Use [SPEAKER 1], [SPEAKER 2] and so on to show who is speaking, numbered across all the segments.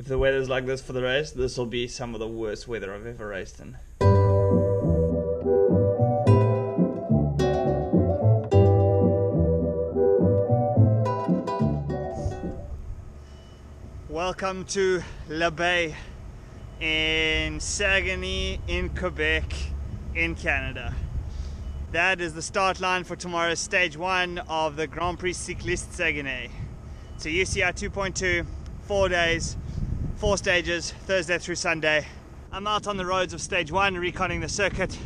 [SPEAKER 1] if the weather's like this for the race, this will be some of the worst weather I've ever raced in. Welcome to La Baie in Saguenay in Quebec in Canada. That is the start line for tomorrow's stage one of the Grand Prix Cycliste Saguenay. It's a UCI 2.2, four days, four stages, Thursday through Sunday. I'm out on the roads of stage one, reconning the circuit.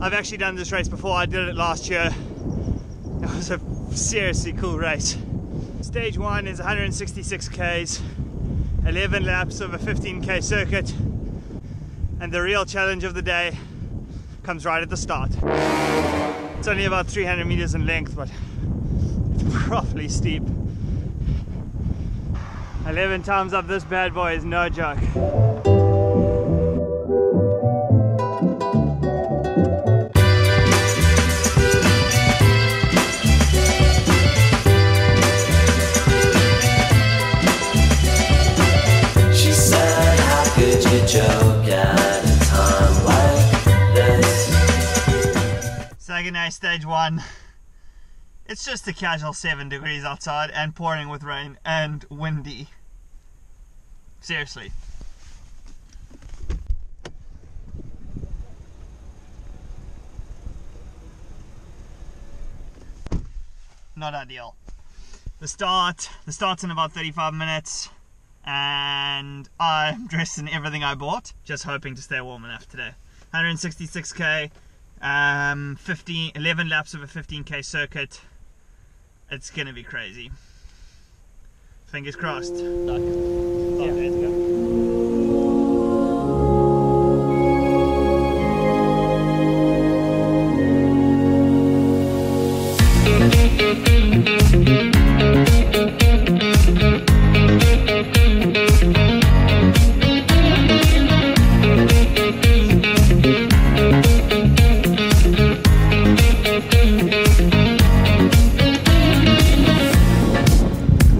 [SPEAKER 1] I've actually done this race before, I did it last year. It was a seriously cool race. Stage one is 166 Ks, 11 laps of a 15K circuit, and the real challenge of the day comes right at the start. It's only about 300 meters in length, but it's properly steep. 11 times up this bad boy is no joke.
[SPEAKER 2] She said, How could you joke at a time like this?
[SPEAKER 1] Saguenay stage one. It's just a casual 7 degrees outside and pouring with rain and windy. Seriously. Not ideal. The start, the start's in about 35 minutes and I'm dressed in everything I bought, just hoping to stay warm enough today. 166k, um, 15, 11 laps of a 15k circuit. It's gonna be crazy. Fingers crossed.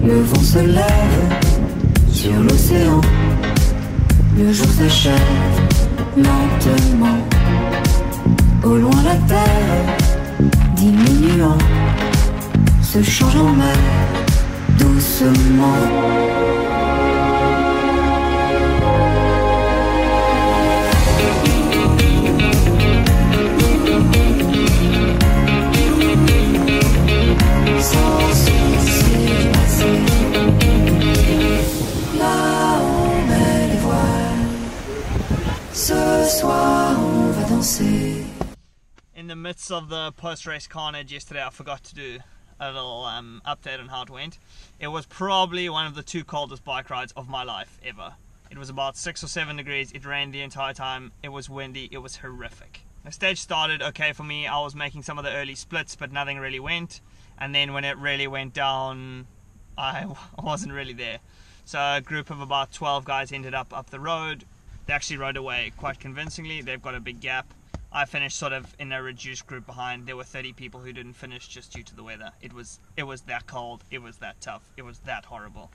[SPEAKER 3] Le vent se lève sur l'océan. Le jour s'achève lentement. Au loin la terre diminuant se change en mer doucement.
[SPEAKER 1] In the midst of the post-race carnage yesterday, I forgot to do a little um, update on how it went. It was probably one of the two coldest bike rides of my life ever. It was about six or seven degrees. It rained the entire time. It was windy. It was horrific. The stage started okay for me. I was making some of the early splits, but nothing really went. And then when it really went down, I wasn't really there. So a group of about 12 guys ended up up the road. They actually rode away quite convincingly. They've got a big gap. I finished sort of in a reduced group behind. There were 30 people who didn't finish just due to the weather. It was it was that cold. It was that tough. It was that horrible.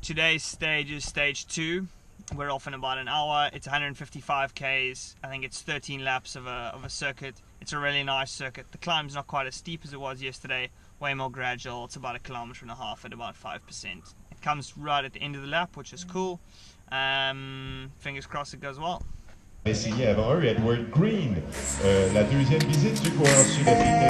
[SPEAKER 1] Today's stage is stage two. We're off in about an hour. It's 155 k's. I think it's 13 laps of a of a circuit. It's a really nice circuit. The climb's not quite as steep as it was yesterday. Way more gradual. It's about a kilometer and a half at about five percent. It comes right at the end of the lap, which is cool. Um, fingers crossed it goes well.
[SPEAKER 4] signé avant Edward Greene. Euh, la deuxième visite du coureur sud-africain.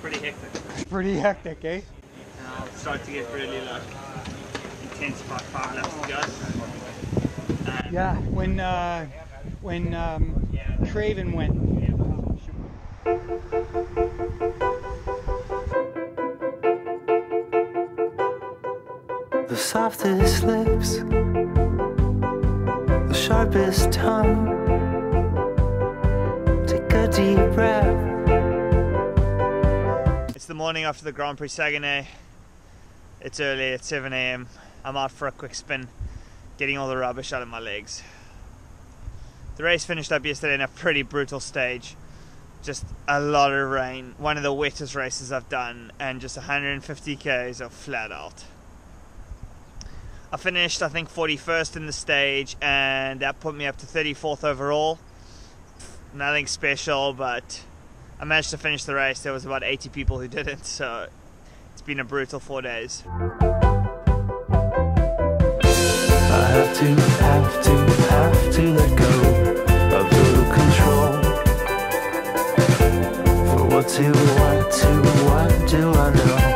[SPEAKER 1] Pretty hectic.
[SPEAKER 5] Pretty hectic, eh?
[SPEAKER 1] Now it's starting to get really like intense about five laps to go. And
[SPEAKER 5] Yeah, when uh, when um, Craven went.
[SPEAKER 6] The softest lips, the sharpest tongue. Take a deep breath.
[SPEAKER 1] It's the morning after the Grand Prix Saguenay. It's early, it's 7 a.m. I'm out for a quick spin, getting all the rubbish out of my legs. The race finished up yesterday in a pretty brutal stage. Just a lot of rain, one of the wettest races I've done, and just 150 k's of flat out. I finished, I think, 41st in the stage, and that put me up to 34th overall. Nothing special, but I managed to finish the race. There was about 80 people who didn't, so it's been a brutal four days.
[SPEAKER 6] I have to, have to, have to let go of control. For what to, what to, what do I know?